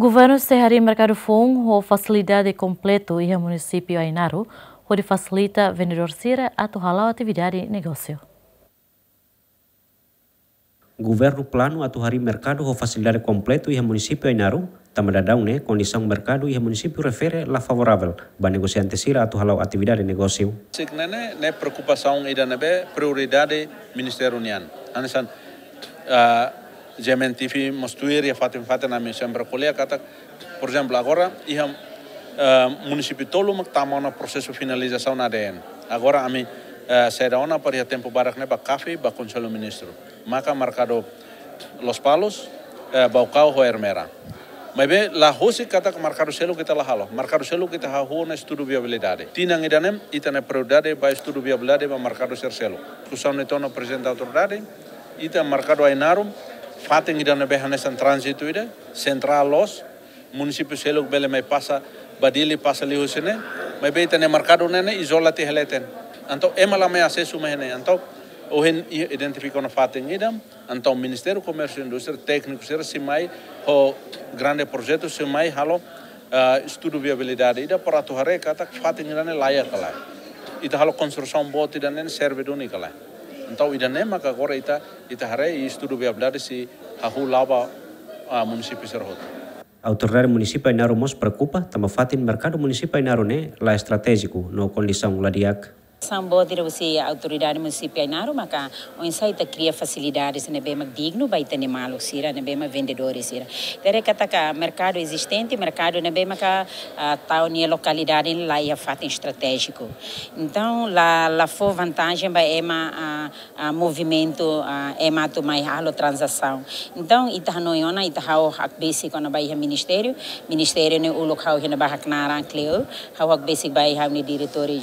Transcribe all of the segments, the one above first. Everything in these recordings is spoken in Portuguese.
Governo Sehari Mercado Fung o facilidade completo e município Ainaro onde facilita vendedor sira atau halau atividade negócio. Governo plano atau hari mercado o facilidade completo e município Ainaro tamadadão né condição mercado e município refere la favorável ba negociante sira atau halau atividade negócio. Signane ne preocupação ida nebe prioridade Ministério União. Anisan uh, Γιατί είναι τύφη, μας του ήρει αυτή την φάτη να μην σε εμπροκολία κατά. Προς εμπλά, αγώρα είχα ε, μουνισιπιτόλου με τα μόνα προσέσου φιναλίζα σαν αρέν. Αγώρα, αμή, ε, σε ρεώνα παρία τέμπο παράχνε πα κάφη, πα κονσέλο μινίστρου. Μάκα μαρκαρό λος πάλος, ε, πα οκάω χω ερμέρα. Μα είπε, λαχώσει κατά μαρκαρουσέλου και τα λαχάλω. Μαρκαρουσέλου και τα χαχούω να στούρου βιαβιλιτάρι. Τι να ήταν, ήταν προεδράρι, πα στούρου βιαβιλιτάρι, πα μαρκαρουσέρσέλου. Κουσάνε τόνο πρεζέντα ο τροδάρι, ήταν μαρκαρου αϊνάρου, Fatin gida na behane san transitu ida, central los, munisipu seluk bele mai pasa, badili passa lihusine, mai beita ne mercado nene izola ti heleten. Anto emala mai asesu mai hene, anto ohen identifikono fatin gida, anto ministeru komersu industri, do Comércio si mai, ho grande projetu si mai, halo, eh, studu estudo viabilidade ida, para tuhare kata fatin gida ne layak kalai. Ita halo konstruksi bot nene serve do nikalai. Então, ainda nem que agora está está harei isso tudo bem abordado si a laba a município Serrota. A autoridade municipal Inaro mos preocupa, também fatin mercado municipal Inaro né, lá estratégico, no condição ladiac. Sambo você autoridade municipal naru maka o insaita cria facilidades ne bem digno vai ter malo sira ne bem vendedores sira. Tere kata ka mercado existente mercado ne bem maka tal ni localidade lá ia fato estratégico. Então lá lá for vantagem vai é ma a movimento é ma tu mai halo transação. Então ita no iona ita hau hak basic ona vai ministério. Ministério ne o local hina bahak naran cleo hau hak basic vai hau ni diretori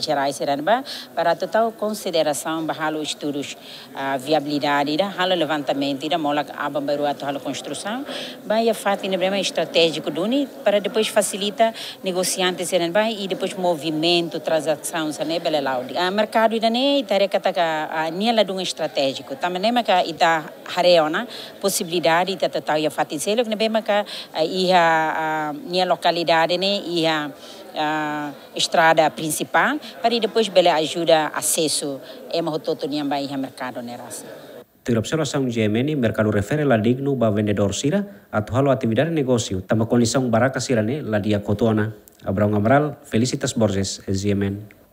gerais ba para total consideração bahalo estudos a viabilidade da halo levantamento da mola abam baru atau halo construção ba ia fato ne problema estratégico duni para depois facilita negociantes e depois movimento transação sane bele laudi a mercado ida ne tare kata ka niela dun estratégico também ne ka ida hareona possibilidade ita total ia fato selo ne bema ka ia nia localidade ne ia uh, estrada principal para depois bele ajuda acesso é uma rototo niam bai mercado nerasa. Ter observação GMN, mercado refere la digno ba vendedor sira atau halo atividade negócio, tama condição baraka sira ne la dia kotoana. Abraham Amaral, Felicitas Borges, GMN.